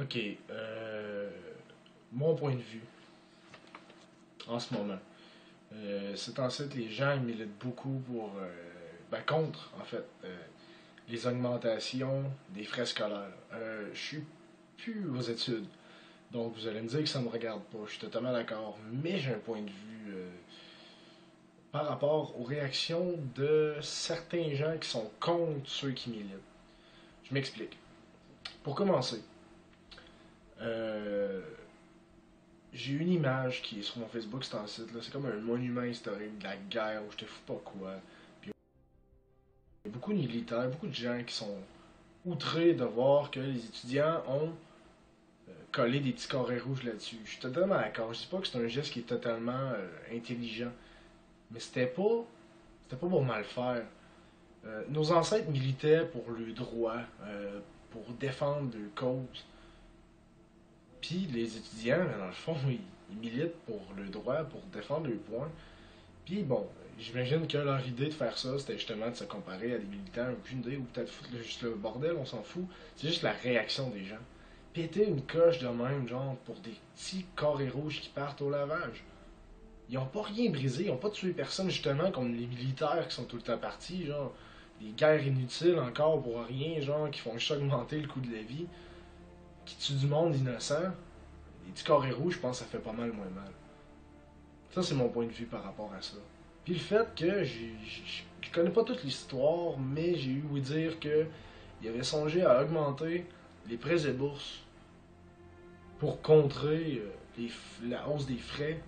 Ok, euh, mon point de vue en ce moment. Euh, c'est en fait les gens ils militent beaucoup pour, euh, ben, contre en fait, euh, les augmentations des frais scolaires. Euh, je suis plus aux études, donc vous allez me dire que ça ne me regarde pas. Je suis totalement d'accord, mais j'ai un point de vue euh, par rapport aux réactions de certains gens qui sont contre ceux qui militent. Je m'explique. Pour commencer, euh, j'ai une image qui est sur mon Facebook, c'est un site, là. c'est comme un monument historique de la guerre où je te fous pas quoi. Il y a beaucoup de militaires, beaucoup de gens qui sont outrés de voir que les étudiants ont euh, collé des petits carrés rouges là-dessus. Je suis totalement d'accord. Je dis pas que c'est un geste qui est totalement euh, intelligent, mais c'était pas, c'était pas pour mal faire. Nos ancêtres militaient pour le droit, pour défendre leur cause. Puis les étudiants, dans le fond, ils, ils militent pour le droit, pour défendre leurs points. Puis bon, j'imagine que leur idée de faire ça, c'était justement de se comparer à des militants, aucune idée, ou peut-être foutre le- juste le bordel, on s'en fout. C'est juste la réaction des gens. Péter une coche de même, genre, pour des petits carrés rouges qui partent au lavage. Ils ont pas rien brisé, ils ont pas tué personne, justement, comme les militaires qui sont tout le temps partis, genre, des guerres inutiles encore pour rien, genre, qui font juste augmenter le coût de la vie, qui tuent du monde innocent. Les petits carrés rouges, je pense que ça fait pas mal moins mal. Ça, c'est mon point de vue par rapport à ça. Puis le fait que je connais pas toute l'histoire, mais j'ai eu ouï dire que il avait songé à augmenter les prêts et bourses pour contrer euh, la hausse des frais.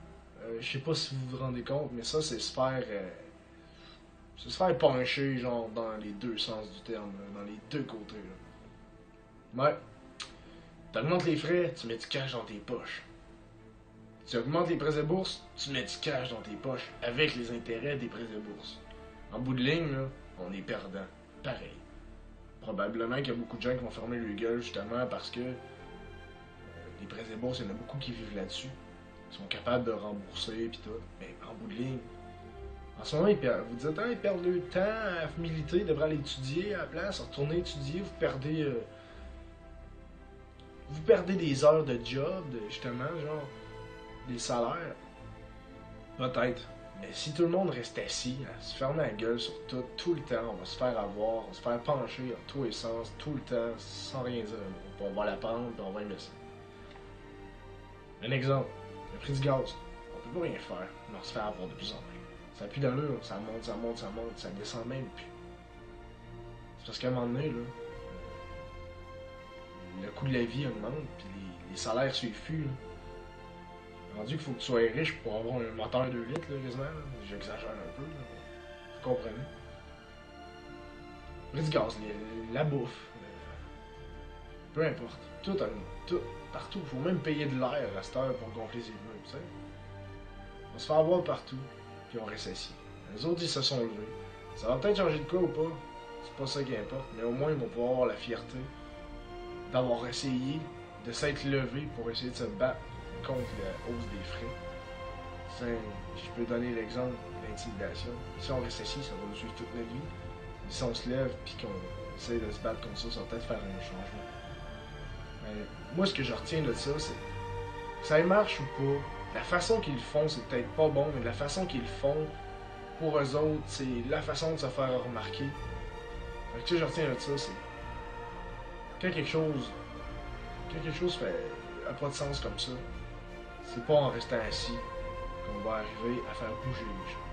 Euh, je sais pas si vous vous rendez compte, mais ça, c'est se faire. euh, se faire pencher, genre, dans les deux sens du terme, dans les deux côtés. Là. Ouais. T'augmentes les frais, tu mets du cash dans tes poches. Tu augmentes les prêts et bourses, tu mets du cash dans tes poches avec les intérêts des prêts et bourses. En bout de ligne, là, on est perdant. Pareil. Probablement qu'il y a beaucoup de gens qui vont fermer le gueule justement parce que euh, les prêts et bourses, il y en a beaucoup qui vivent là-dessus. Ils sont capables de rembourser puis tout. Mais en bout de ligne, en ce moment. Vous dites, ah, ils perdent le temps à militer, ils devraient aller étudier à la place, retourner étudier, vous perdez. euh, vous perdez des heures de job, de, justement, genre, des salaires. Peut-être. Mais si tout le monde reste assis, à se fermer la gueule sur tout, tout le temps, on va se faire avoir, on va se faire pencher en tous les sens, tout le temps, sans rien dire. On va la prendre, puis on va aimer ça. Un exemple, le prix du gaz. On peut pas rien faire, mais on se fait avoir de plus en plus. Ça plus d'allure, ça monte, ça monte, ça monte, ça descend même plus. C'est parce qu'à un moment donné, là, coût de la vie augmente, puis les, les salaires suivent plus. Rendu qu'il faut que tu sois riche pour avoir un moteur 2 litres, là, quasiment. J'exagère un peu. Vous comprenez. Prix du gaz, la bouffe, euh, peu importe. Tout, tout, partout. Faut même payer de l'air à cette heure pour gonfler ses pneus, tu sais. On se fait avoir partout, puis on reste assis. Les autres, ils se sont levés. Ça va peut-être changer de quoi ou pas, c'est pas ça qui importe, mais au moins, ils vont pouvoir avoir la fierté d'avoir essayé de s'être levé pour essayer de se battre contre la hausse des frais. Je peux donner l'exemple de l'intimidation. Si on reste assis, ça va nous suivre toute notre vie. Mais si on se lève puis qu'on essaie de se battre contre ça, ça va peut-être faire un changement. Mais moi, ce que je retiens de ça, c'est que ça marche ou pas. La façon qu'ils le font, c'est peut-être pas bon, mais la façon qu'ils le font, pour eux autres, c'est la façon de se faire remarquer. Ce que je retiens de ça, c'est quand quelque chose, quand quelque chose fait pas de sens comme ça, c'est pas en restant assis qu'on va arriver à faire bouger les choses.